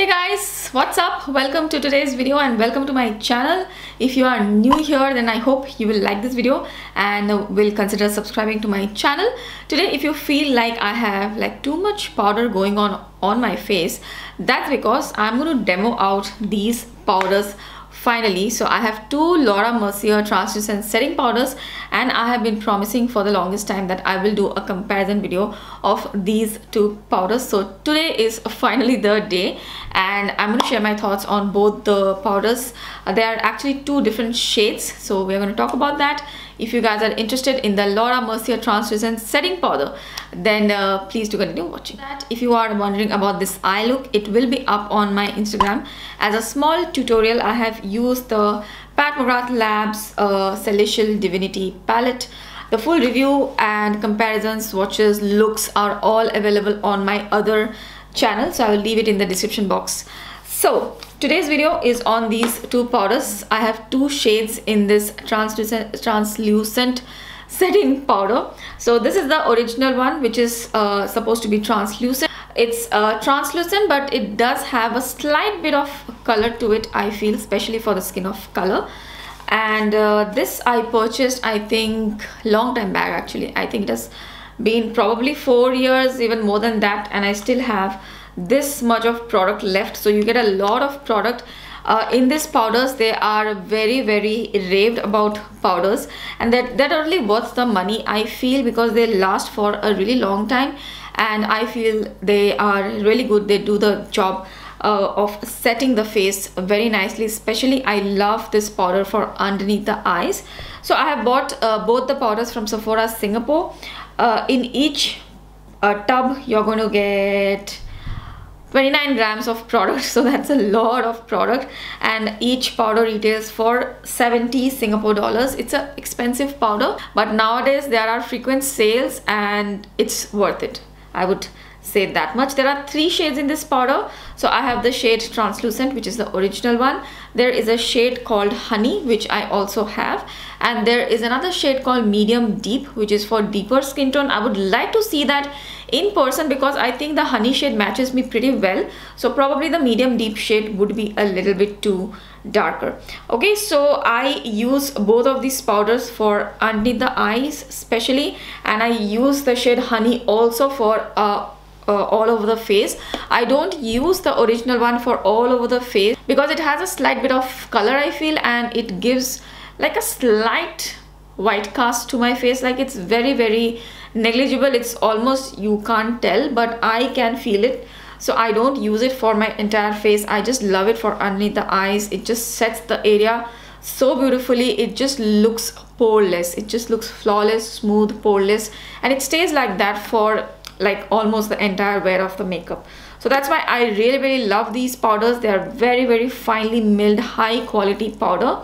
Hey guys, what's up? Welcome to today's video and welcome to my channel. If you are new here, then I hope you will like this video and will consider subscribing to my channel. Today, if you feel like I have like too much powder going on on my face, that's because I'm going to demo out these powders finally so i have two laura mercier translucent setting powders and i have been promising for the longest time that i will do a comparison video of these two powders. So today is finally the day and i'm going to share my thoughts on both the powders. Uh, there are actually two different shades so we're going to talk about that if you guys are interested in the Laura Mercier translucent setting powder then uh, please do continue watching. That if you are wondering about this eye look it will be up on my Instagram. As a small tutorial I have used the Pat McGrath Labs uh, Celestial Divinity palette. The full review and comparisons swatches looks are all available on my other channel so I will leave it in the description box. So today's video is on these two powders. I have two shades in this translucent translucent setting powder. So this is the original one which is uh, supposed to be translucent. It's uh, translucent but it does have a slight bit of color to it i feel especially for the skin of color. And uh, this i purchased i think long time back actually. I think it has been probably four years even more than that and i still have this much of product left. So you get a lot of product. Uh, in these powders they are very very raved about powders and that that only worth the money i feel because they last for a really long time and i feel they are really good. They do the job uh, of setting the face very nicely especially i love this powder for underneath the eyes. So i have bought uh, both the powders from sephora singapore uh, in each uh, tub you're going to get 29 grams of product so that's a lot of product. And each powder retails for 70 Singapore dollars. It's a expensive powder but nowadays there are frequent sales and it's worth it I would say that much. There are three shades in this powder. So I have the shade translucent which is the original one. There is a shade called honey which I also have. And there is another shade called medium deep which is for deeper skin tone. I would like to see that in person because I think the honey shade matches me pretty well. So probably the medium deep shade would be a little bit too darker. Okay so I use both of these powders for underneath the eyes especially and I use the shade honey also for uh, uh, all over the face. I don't use the original one for all over the face because it has a slight bit of color i feel and it gives like a slight white cast to my face. Like it's very very negligible. It's almost you can't tell but i can feel it so i don't use it for my entire face. I just love it for underneath the eyes. It just sets the area so beautifully. It just looks poreless. It just looks flawless smooth poreless. And it stays like that for like almost the entire wear of the makeup. So that's why i really really love these powders. They are very very finely milled high quality powder.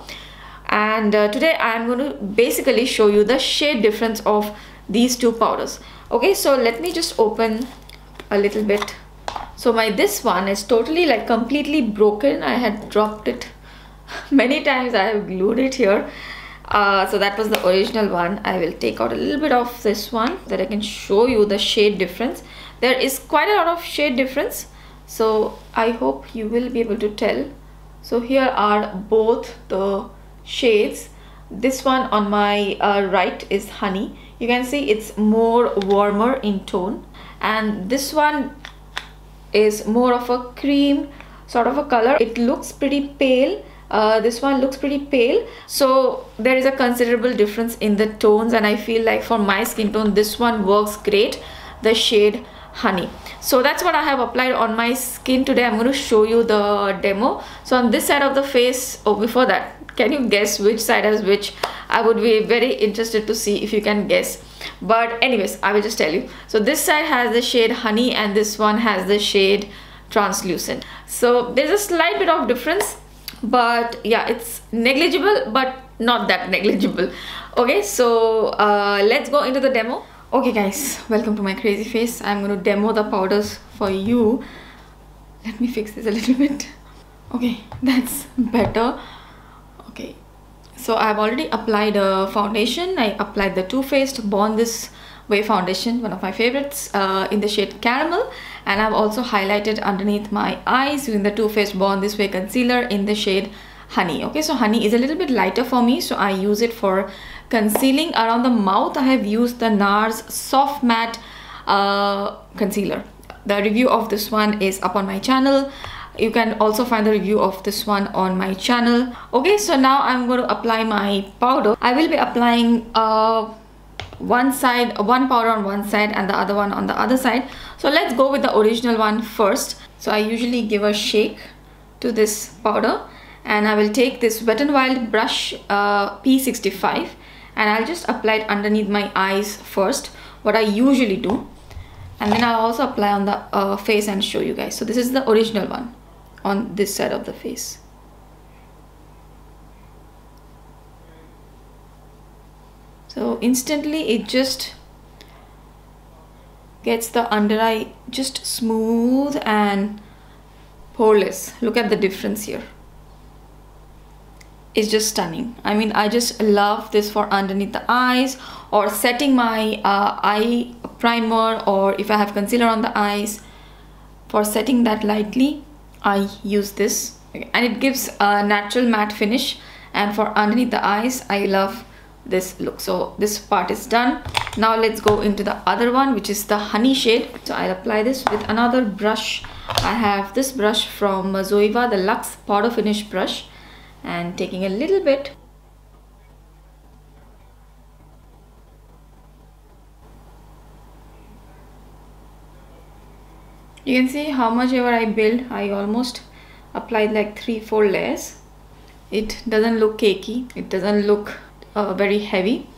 And uh, today i am going to basically show you the shade difference of these two powders. Okay so let me just open a little bit so my this one is totally like completely broken. I had dropped it. Many times i have glued it here. Uh, so that was the original one. I will take out a little bit of this one that i can show you the shade difference. There is quite a lot of shade difference. So i hope you will be able to tell. So here are both the shades. This one on my uh, right is honey. You can see it's more warmer in tone. And this one is more of a cream sort of a color. It looks pretty pale. Uh, this one looks pretty pale. So there is a considerable difference in the tones and I feel like for my skin tone this one works great. The shade honey. So that's what I have applied on my skin today. I'm going to show you the demo. So on this side of the face oh before that can you guess which side has which? I would be very interested to see if you can guess. But anyways I will just tell you. So this side has the shade honey and this one has the shade translucent. So there's a slight bit of difference but yeah it's negligible but not that negligible. Okay so uh, let's go into the demo. Okay guys welcome to my crazy face. I'm going to demo the powders for you. Let me fix this a little bit. Okay that's better okay so i've already applied a foundation i applied the Too Faced born this Way foundation, one of my favorites uh, in the shade Caramel. And I've also highlighted underneath my eyes using the Too Faced Born This Way concealer in the shade Honey. Okay, so Honey is a little bit lighter for me, so I use it for concealing around the mouth. I have used the NARS Soft Matte uh, Concealer. The review of this one is up on my channel you can also find the review of this one on my channel. Okay so now i'm going to apply my powder. I will be applying uh one side one powder on one side and the other one on the other side. So let's go with the original one first. So i usually give a shake to this powder and i will take this wet n wild brush uh, p65 and i'll just apply it underneath my eyes first what i usually do. And then i'll also apply on the uh, face and show you guys. So this is the original one on this side of the face. So instantly it just gets the under eye just smooth and poreless. Look at the difference here. It's just stunning. I mean, I just love this for underneath the eyes or setting my uh, eye primer or if I have concealer on the eyes for setting that lightly I use this. And it gives a natural matte finish. And for underneath the eyes I love this look. So this part is done. Now let's go into the other one which is the honey shade. So I'll apply this with another brush. I have this brush from Zoeva the Luxe powder finish brush. And taking a little bit you can see how much ever I build I almost applied like three four layers. It doesn't look cakey. It doesn't look uh, very heavy.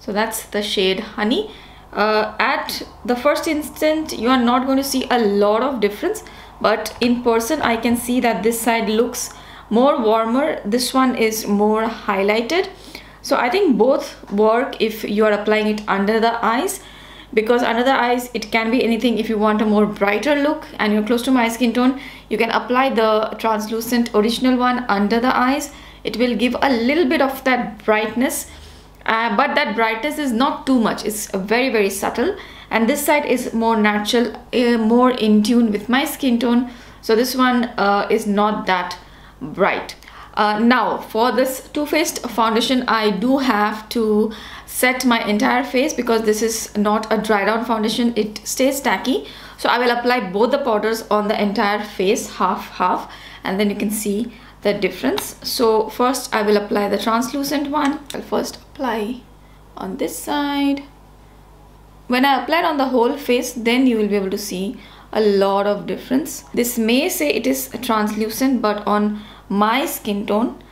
So that's the shade honey. Uh, at the first instant you are not going to see a lot of difference but in person I can see that this side looks more warmer. This one is more highlighted. So I think both work if you are applying it under the eyes because under the eyes it can be anything. If you want a more brighter look and you're close to my skin tone you can apply the translucent original one under the eyes. It will give a little bit of that brightness. Uh, but that brightness is not too much. It's very very subtle. And this side is more natural uh, more in tune with my skin tone. So this one uh, is not that bright. Uh, now for this Too Faced foundation I do have to set my entire face because this is not a dry down foundation. It stays tacky. So I will apply both the powders on the entire face half half and then you can see the difference. So first I will apply the translucent one. I'll first apply on this side. When I apply it on the whole face then you will be able to see a lot of difference. This may say it is translucent but on my skin tone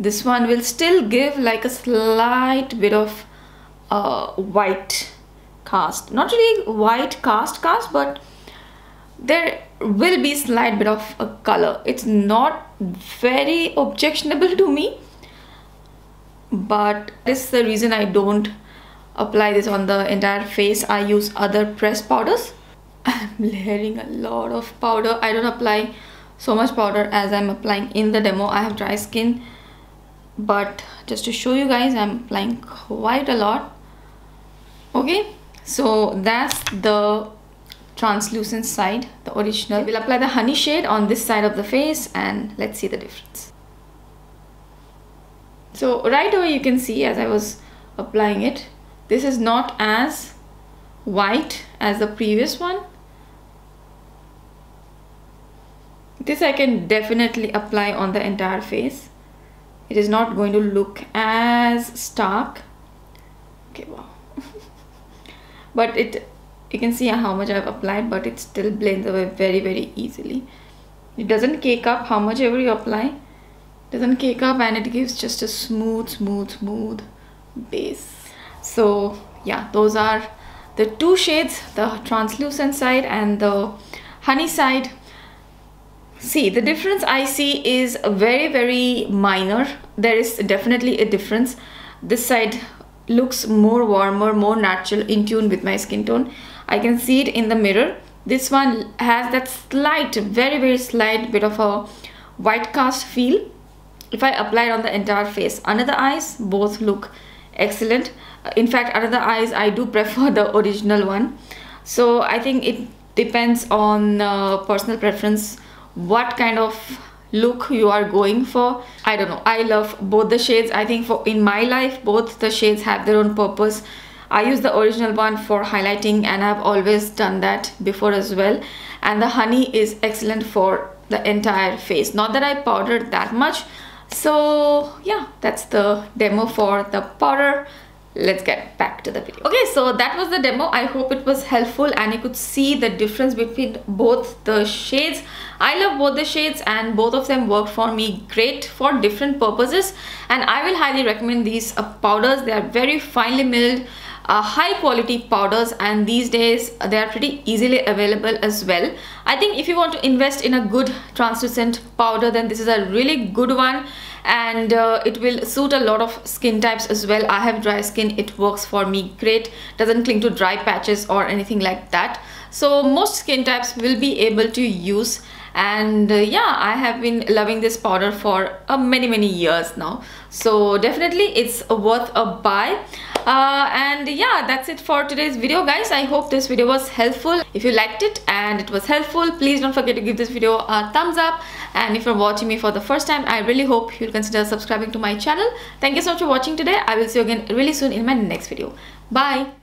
this one will still give like a slight bit of uh, white cast. Not really white cast cast but there will be slight bit of a color. It's not very objectionable to me but this is the reason I don't apply this on the entire face. I use other pressed powders. I'm layering a lot of powder. I don't apply so much powder as I'm applying in the demo. I have dry skin but just to show you guys I'm applying quite a lot okay so that's the translucent side the original. We'll apply the honey shade on this side of the face and let's see the difference. So right away you can see as I was applying it this is not as white as the previous one. This I can definitely apply on the entire face. It is not going to look as stark. Okay wow but it you can see how much I've applied but it still blends away very very easily. It doesn't cake up how much ever you apply. Doesn't cake up and it gives just a smooth smooth smooth base. So yeah those are the two shades the translucent side and the honey side. See the difference I see is very very minor. There is definitely a difference. This side looks more warmer more natural in tune with my skin tone. I can see it in the mirror. This one has that slight very very slight bit of a white cast feel. If I apply it on the entire face under the eyes both look excellent. In fact under the eyes I do prefer the original one. So I think it depends on uh, personal preference what kind of look you are going for. I don't know. I love both the shades. I think for in my life both the shades have their own purpose. I use the original one for highlighting and i've always done that before as well. And the honey is excellent for the entire face. Not that i powdered that much. So yeah that's the demo for the powder let's get back to the video. Okay so that was the demo. I hope it was helpful and you could see the difference between both the shades. I love both the shades and both of them work for me great for different purposes. And i will highly recommend these uh, powders. They are very finely milled uh, high quality powders. And these days they are pretty easily available as well. I think if you want to invest in a good translucent powder then this is a really good one and uh, it will suit a lot of skin types as well. I have dry skin. It works for me great. Doesn't cling to dry patches or anything like that. So most skin types will be able to use. And uh, yeah i have been loving this powder for uh, many many years now. So definitely it's worth a buy. Uh, and yeah that's it for today's video guys. I hope this video was helpful. If you liked it and it was helpful please don't forget to give this video a thumbs up and if you're watching me for the first time i really hope you'll consider subscribing to my channel. Thank you so much for watching today. I will see you again really soon in my next video. Bye